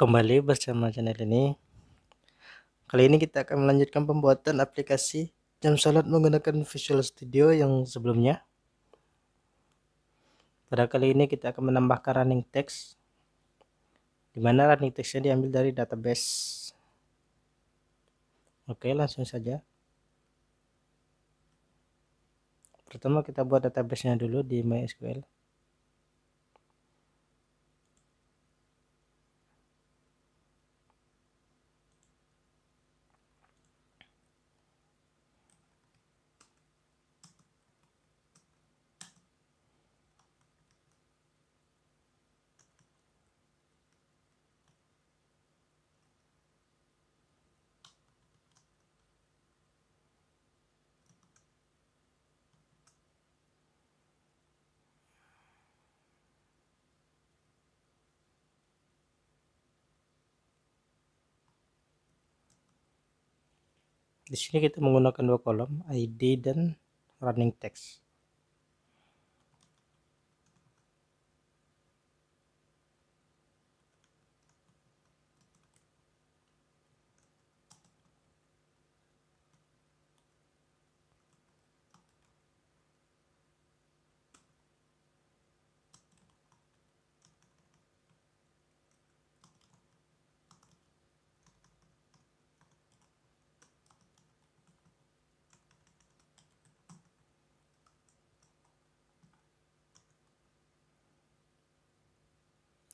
kembali bersama channel ini. Kali ini kita akan melanjutkan pembuatan aplikasi jam salat menggunakan Visual Studio yang sebelumnya. Pada kali ini kita akan menambahkan running text di mana running textnya diambil dari database. Oke langsung saja. Pertama kita buat database nya dulu di MySQL Di sini kita menggunakan dua kolom, ID dan running text.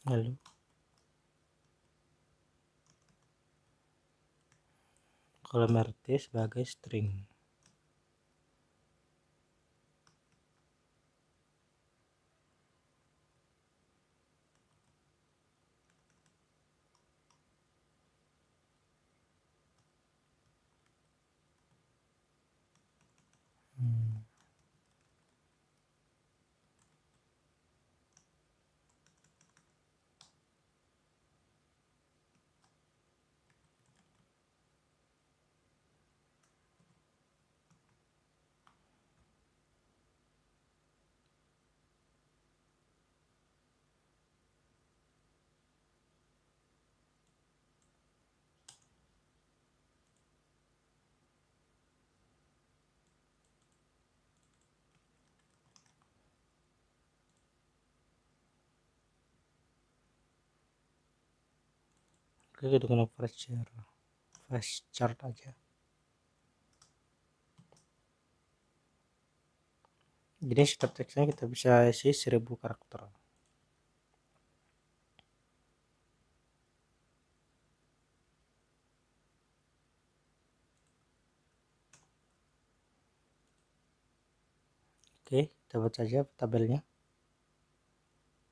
Lalu kolom RT sebagai string Oke, dengan flash chart, flash chart aja. Jadi setiap teksnya kita bisa isi 1000 karakter. Oke, kita buat saja tabelnya.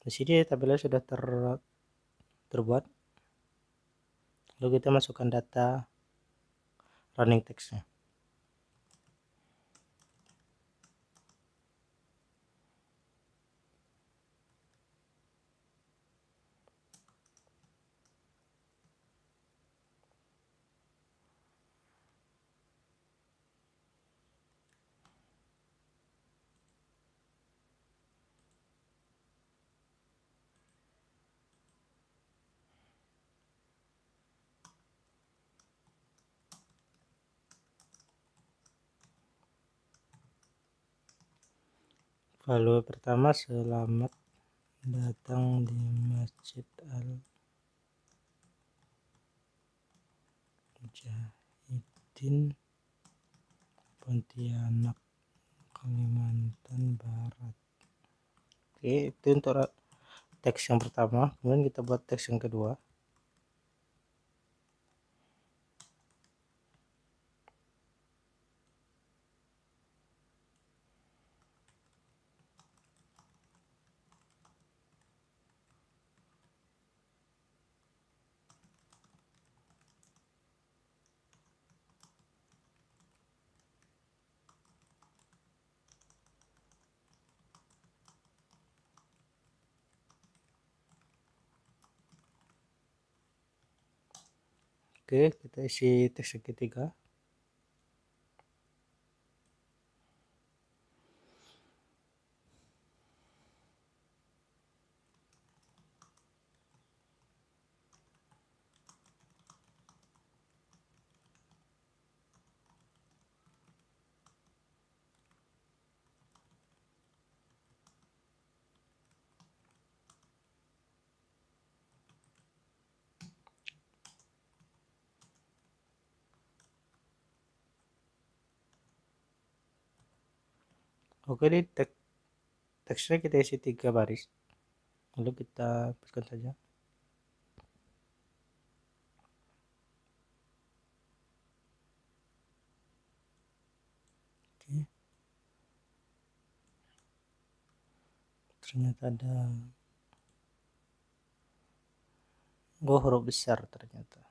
Di sini tabelnya sudah ter terbuat lalu kita masukkan data running textnya Value pertama selamat datang di Masjid Al Mujahidin Pontianak Kalimantan Barat. Oke, itu untuk teks yang pertama. Kemudian kita buat teks yang kedua. Oke, kita isi teks yang oke di tek teksnya kita isi tiga baris. Lalu kita hapuskan saja. Oke. Ternyata ada oh huruf besar ternyata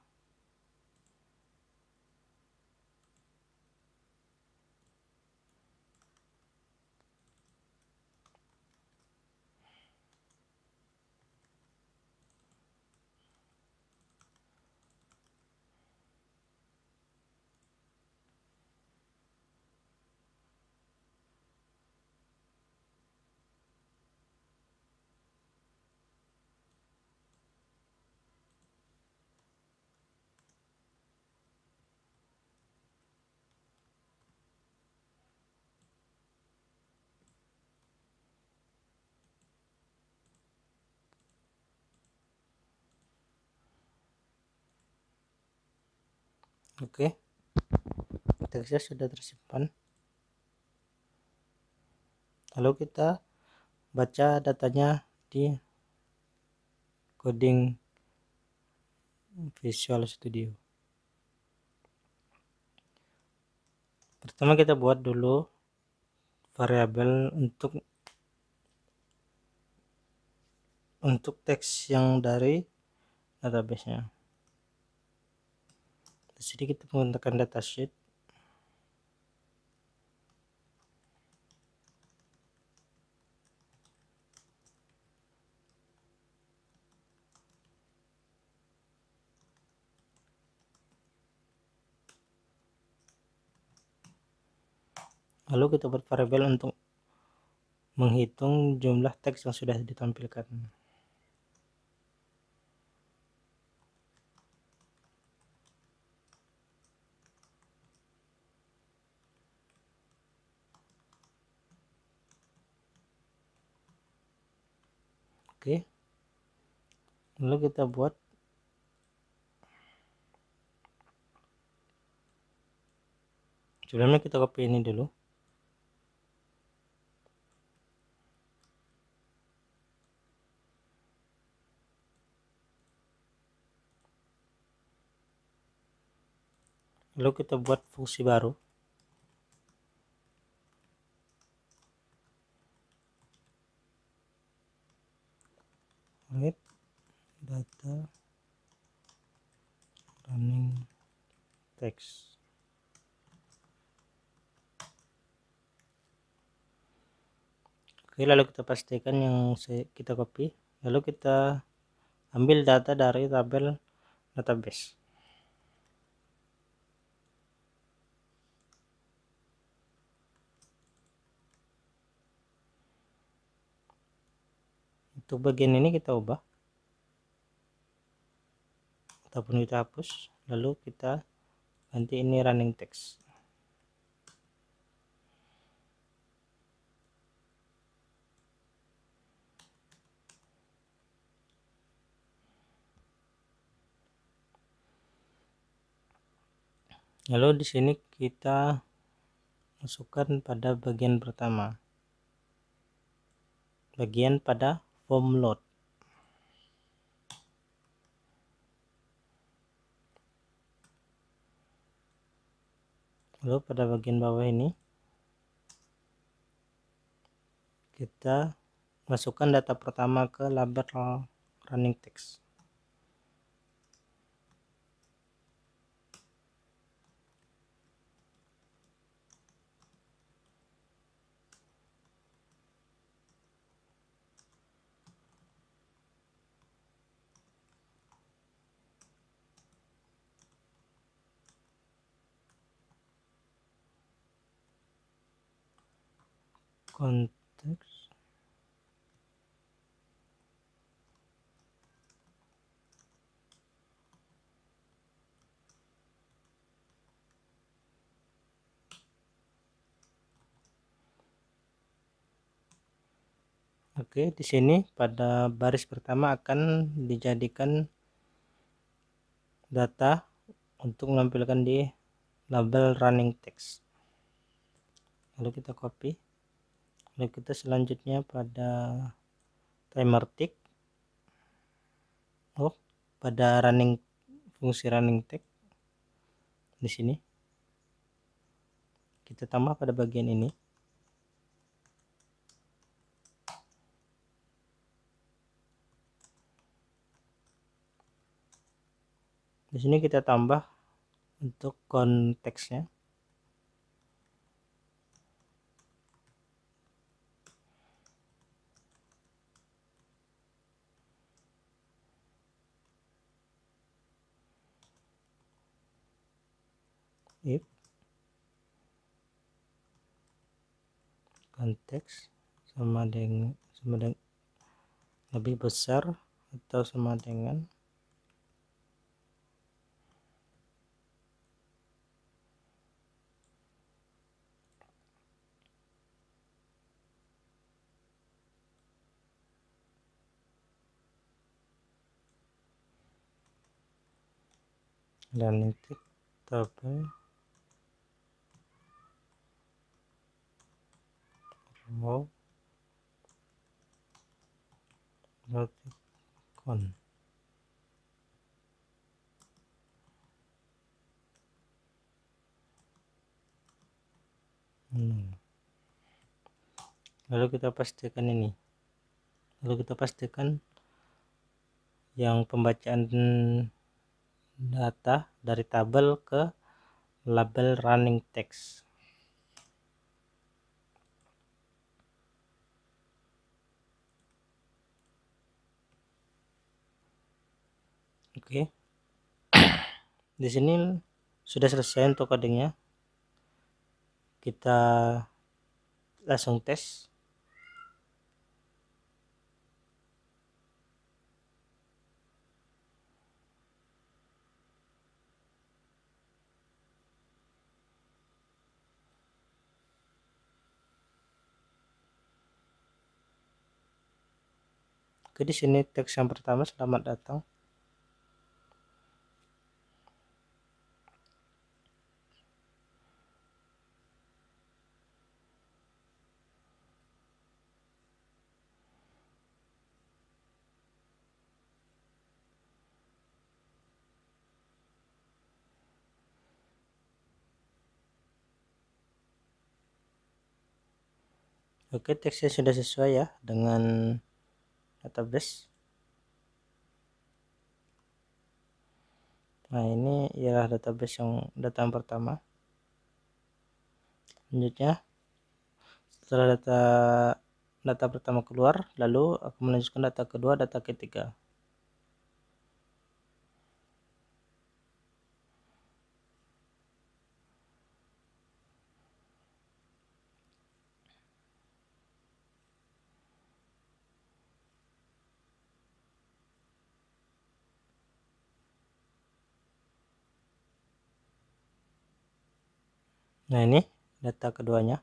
oke. Teksnya sudah tersimpan. Lalu kita baca datanya di coding Visual Studio. Pertama kita buat dulu variabel untuk untuk teks yang dari database-nya di sini kita menggunakan datasheet lalu kita buat variabel untuk menghitung jumlah teks yang sudah ditampilkan oke lalu kita buat sebelumnya kita copy ini dulu. Lalu kita buat fungsi baru get data running text oke lalu kita pastikan yang kita copy. Lalu kita ambil data dari tabel database. Untuk bagian ini kita ubah. Ataupun kita hapus. Lalu kita ganti ini running text. Lalu di sini kita masukkan pada bagian pertama. Bagian pada form load lalu pada bagian bawah ini kita masukkan data pertama ke label running text konteks Oke, di sini pada baris pertama akan dijadikan data untuk menampilkan di label running text. Lalu kita copy lalu kita selanjutnya pada timer tick. Oh pada running fungsi running tag di sini. Kita tambah pada bagian ini. Di sini kita tambah untuk konteksnya if. Konteks sama dengan sama dengan lebih besar atau sama dengan dan itu tapi mau hmm. lalu kita pastikan ini. Lalu kita pastikan yang pembacaan data dari tabel ke label running text oke di sini sudah selesai untuk codingnya. Kita langsung tes. Oke, di sini teks yang pertama selamat datang. Oke, teksnya sudah sesuai ya dengan database. Nah, ini ialah database yang data yang pertama. Selanjutnya, setelah data data pertama keluar, lalu akan melanjutkan data kedua, data ketiga. Nah, ini data keduanya.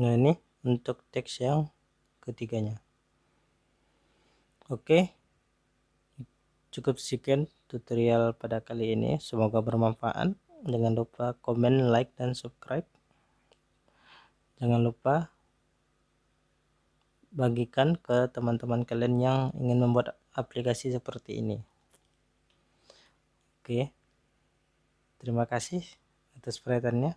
Nah, ini untuk teks yang ketiganya. Oke. Cukup sekian tutorial pada kali ini. Semoga bermanfaat. Jangan lupa komen, like, dan subscribe. Jangan lupa bagikan ke teman-teman kalian yang ingin membuat aplikasi seperti ini oke terima kasih atas perhatiannya